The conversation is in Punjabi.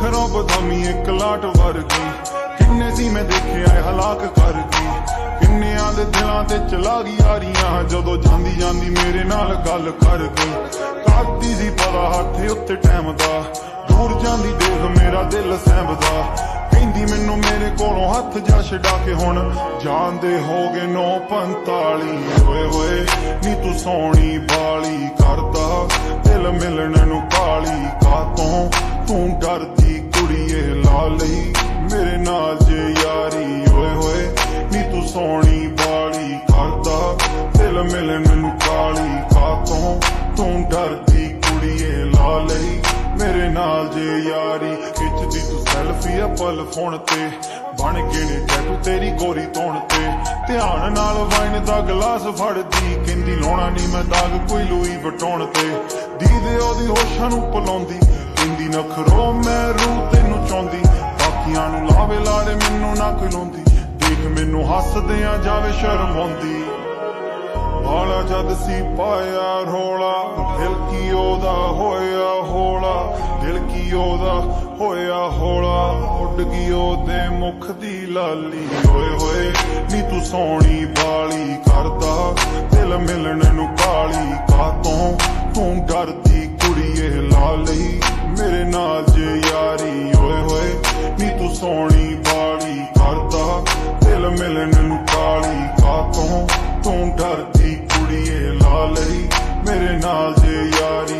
ਅੱਖਰਾਂ ਬਦਾਮੀ ਇੱਕ ਲਾਟ ਵਰਗੀ। ਕਿੰਨੇ ਸੀ ਮੈਂ ਦੇਖਿਆ ਹਲਾਕ ਕਰ ਕਿੰਨਿਆਂ ਦੇ ਦਿਲਾਂ ਤੇ ਚਲਾ ਗਈ ਯਾਰੀਆਂ ਜਦੋਂ ਜਾਂਦੀ ਜਾਂਦੀ ਮੇਰੇ ਨਾਲ ਗੱਲ ਕਰ ਗਈ ਕਰਦੀ ਸੀ ਪਤਾ ਹੱਥ ਉੱਤੇ ਟਾਈਮ ਦਾ। ਦੂਰ ਜਾਂਦੀ ਦੇਖ ਮੇਰਾ ਦਿਲ ਸਹਿਬਦਾ ਕਹਿੰਦੀ ਮੈਨੂੰ ਮੇਰੇ ਕੋਲੋਂ ਹੱਥ ਜਾ ਛਡਾ ਕੇ ਹੁਣ। ਜਾਂਦੇ ਹੋਗੇ 945 ਓਏ ਹੋਏ, ਨੀ ਤੂੰ ਸੋਹਣੀ ਬਾ। ਮਿਲਣ ਨੂੰ ਕਾਲੀ ਕਾਤੋਂ। ਤੂੰ ਡਰਦੀ ਕੁੜੀਏ ਲਾ ਲਈ। ਮੇਰੇ ਨਾਲ ਜੇ ਯਾਰੀ ਓਏ ਹੋਏ, ਨੀ ਤੂੰ ਸੋਹਣੀ ਬਾਲੀ ਕਰਦਾ। ਦਿਲ ਮਿਲਣ ਨੂੰ ਕਾਲੀ ਕਾਤੋਂ। ਤੂੰ ਡਰਦੀ ਕੁੜੀਏ ਲਾ ਲਈ। ਮੇਰੇ ਨਾਲ ਜੇ ਯਾਰੀ ਖਿੱਚਦੀ ਤੂੰ ਸੈਲਫੀ ਆ ਪਲ ਫੋਨ ਤੇ। ਬਣ ਕੇ ਨੇ ਟੈਟੂ ਤੇਰੀ ਗੋਰੀ ਤੋਣ ਤੇ। ਧਿਆਨ ਨਾਲ ਵਾਈਨ ਦਾ ਗਲਾਸ ਫੜਦੀ, ਕਹਿੰਦੀ, ਲਾਉਣਾ ਨਹੀਂ ਮੈਂ ਦਾਗ ਕੋਈ ਲੂਈ ਵਟਾਉਣ ਤੇ। ਦੀਦੇ ਉਹਦੀ ਹੋਸ਼ਾਂ ਨੂੰ ਪਲਾਉਂਦੀ ਕਹਿੰਦੀ, ਨਖਰੋ, ਮੈਂ ਰੂ ਤੈਨੂੰ ਚਾਹੁੰਦੀ। ਬਾਕੀਆਂ ਨੂੰ ਲਾਵੇ ਲਾੜੇ, ਮੈਨੂੰ ਨਾ ਕੋਈ ਲਾਉਂਦੀ ਦੇਖ, ਮੈਨੂੰ ਹੱਸਦੇ ਆ ਜਾਵੇ ਸ਼ਰਮ ਆਉਂਦੀ। ਹਾਲਾ ਜਦ ਸੀ ਪਾਇਆ ਰੋਲਾ ਦਿਲ ਕੀ ਉਹਦਾ ਹੋਇਆ? ਦਿਲ ਉਹਦਾ, ਹੋਇਆ ਹੋਲਾ, ਉੱਡ ਗਈ ਉਹਦੇ ਮੁਖ ਦੀ ਲਾਲੀ। ਓਏ ਹੋਏ, ਨੀ ਤੂੰ ਸੋਹਣੀ ਬਾਲੀ ਕਰਦਾ, ਦਿਲ ਮਿਲਣ ਨੂੰ ਕਾਲੀ ਕਾਤੋਂ ਤੂੰ ਡਰਦੀ ਕੁੜੀਏ ਲਾ ਲਈ, ਮੇਰੇ ਨਾਲ ਜੇ ਯਾਰੀ। ਓਏ ਹੋਏ, ਨੀ ਤੂੰ ਸੋਹਣੀ ਬਾਲੀ ਕਰਦਾ, ਦਿਲ ਮਿਲਣ ਨੂੰ ਕਾਲੀ ਕਾਤੋਂ ਤੂੰ ਡਰਦੀ ਕੁੜੀਏ ਲਾ ਲਈ, ਮੇਰੇ ਨਾਲ ਜੇ ਯਾਰੀ।